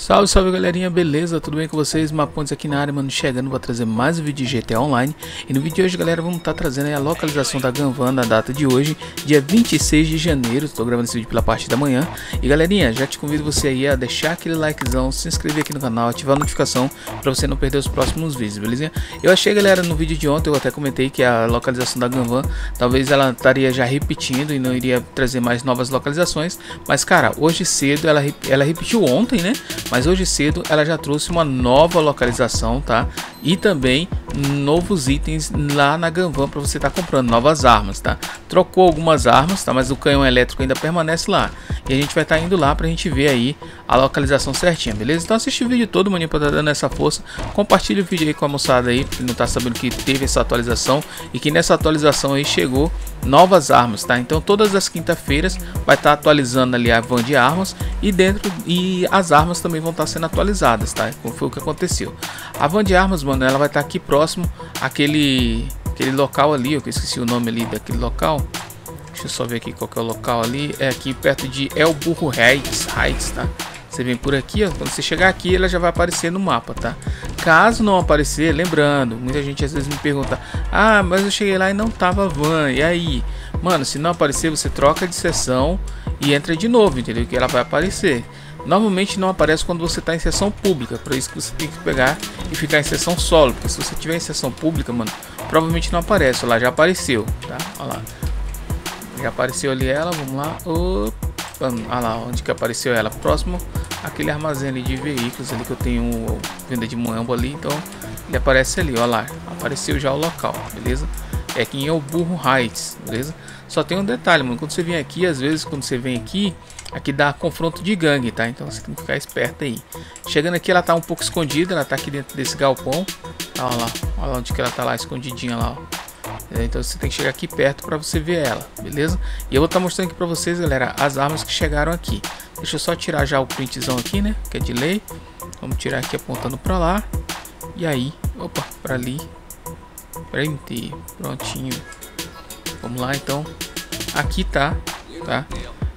Salve, salve galerinha, beleza? Tudo bem com vocês? Mapontes aqui na área, mano, chegando para trazer mais um vídeo de GTA Online E no vídeo de hoje, galera, vamos estar tá trazendo a localização da Ganvan na data de hoje, dia 26 de janeiro Estou gravando esse vídeo pela parte da manhã E galerinha, já te convido você aí a deixar aquele likezão, se inscrever aqui no canal, ativar a notificação para você não perder os próximos vídeos, beleza? Eu achei, galera, no vídeo de ontem, eu até comentei que a localização da Ganvan, talvez ela estaria já repetindo e não iria trazer mais novas localizações Mas, cara, hoje cedo, ela, ela repetiu ontem, né? Mas hoje cedo ela já trouxe uma nova localização, tá? E também novos itens lá na Ganvan para você estar tá comprando novas armas, tá? Trocou algumas armas, tá? Mas o canhão elétrico ainda permanece lá. E a gente vai estar tá indo lá para a gente ver aí a localização certinha, beleza? Então assiste o vídeo todo, maninho, para tá dando essa força. Compartilhe o vídeo aí com a moçada aí, que não tá sabendo que teve essa atualização e que nessa atualização aí chegou novas armas, tá? Então todas as quinta-feiras vai estar tá atualizando ali a van de armas e dentro e as armas também vão estar tá sendo atualizadas, tá? Foi o que aconteceu. A van de armas, mano, ela vai estar tá aqui próximo àquele aquele local ali, eu esqueci o nome ali daquele local. Deixa eu só ver aqui qual é o local ali. É aqui perto de El Burro Heights, Heights, tá? Você vem por aqui, ó, quando você chegar aqui, ela já vai aparecer no mapa, tá? Caso não aparecer, lembrando, muita gente às vezes me pergunta: "Ah, mas eu cheguei lá e não tava van". E aí? Mano, se não aparecer, você troca de sessão e entra de novo, entendeu? Que ela vai aparecer. Normalmente não aparece quando você está em sessão pública, por isso que você tem que pegar e ficar em sessão solo, porque se você tiver em sessão pública, mano, provavelmente não aparece. Olha lá, já apareceu, tá? Olha lá. Já apareceu ali ela, vamos lá. Opa. Olha lá, onde que apareceu ela? Próximo aquele armazém ali de veículos ali que eu tenho venda de moamba ali, então ele aparece ali, olha lá, apareceu já o local, beleza? É aqui em Burro Heights, beleza? Só tem um detalhe, mano, quando você vem aqui, às vezes quando você vem aqui, aqui dá confronto de gangue, tá? Então você tem que ficar esperto aí. Chegando aqui, ela tá um pouco escondida, ela tá aqui dentro desse galpão, olha lá, olha onde que ela tá lá, escondidinha lá, ó. É, então você tem que chegar aqui perto para você ver ela, beleza? E eu vou estar tá mostrando aqui para vocês, galera, as armas que chegaram aqui. Deixa eu só tirar já o printzão aqui, né? Que é de lei. Vamos tirar aqui apontando para lá. E aí, opa, para ali. Print, prontinho. Vamos lá, então. Aqui tá, tá?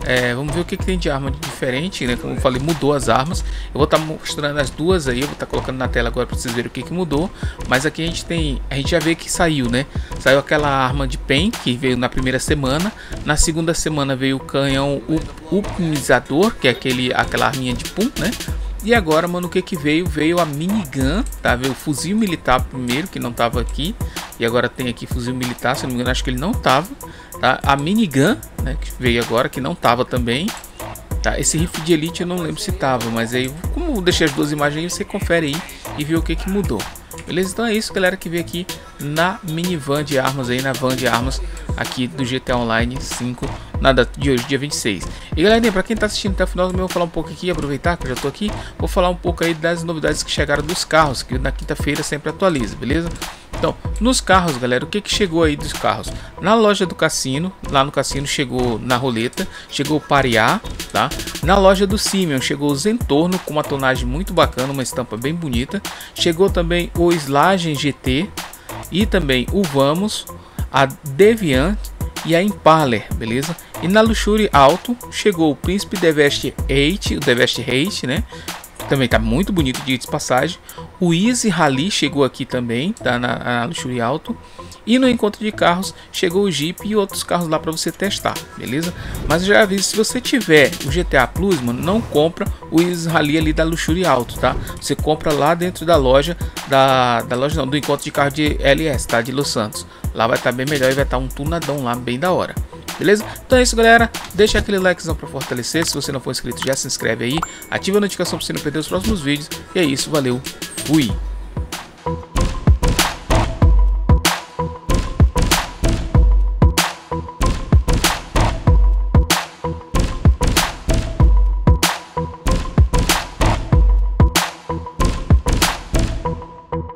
É, vamos ver o que, que, tem de arma de diferente, né? Como eu falei, mudou as armas. Eu vou estar tá mostrando as duas aí, eu vou estar tá colocando na tela agora para vocês verem o que, que mudou. Mas aqui a gente tem, a gente já vê que saiu, né? Saiu aquela arma de pen que veio na primeira semana. Na segunda semana veio o canhão optimizador, que é aquele, aquela arminha de pum, né? E agora, mano, o que que veio? Veio a minigun, tá? Veio o fuzil militar primeiro, que não tava aqui. E agora tem aqui fuzil militar, se não me engano, acho que ele não tava. Tá? A minigun, né, que veio agora, que não tava também. Tá? Esse rifle de elite eu não lembro se tava, mas aí, como eu deixei as duas imagens, você confere aí e vê o que que mudou. Beleza? Então é isso, galera, que veio aqui na minivan de armas aí, na van de armas aqui do GTA Online 5 na data de hoje, dia 26. E galera, para quem tá assistindo até o final, eu vou falar um pouco aqui, aproveitar que eu já tô aqui, vou falar um pouco aí das novidades que chegaram dos carros, que na quinta-feira sempre atualiza, beleza? Então, nos carros, galera, o que que chegou aí dos carros? Na loja do cassino, lá no cassino chegou na roleta, chegou o Pariá, tá? Na loja do Simeon chegou o Zentorno com uma tonagem muito bacana, uma estampa bem bonita. Chegou também o Slagen GT e também o Vamos, a Deviant e a Impaler, beleza? E na Luxury Alto chegou o Príncipe Deveste 8, o Deveste Hate, né? também tá muito bonito de passagem. O Easy Rally chegou aqui também, tá na, na Luxury Alto. E no encontro de carros chegou o Jeep e outros carros lá para você testar, beleza? Mas já aviso, se você tiver o GTA Plus, mano, não compra o Easy Rally ali da Luxury Alto, tá? Você compra lá dentro da loja, da, da loja não, do encontro de carro de LS, tá? De Los Santos. Lá vai estar tá bem melhor e vai estar tá um tunadão lá bem da hora beleza? Então é isso, galera. Deixa aquele likezão para fortalecer. Se você não for inscrito, já se inscreve aí. Ativa a notificação para você não perder os próximos vídeos. E é isso, valeu, fui!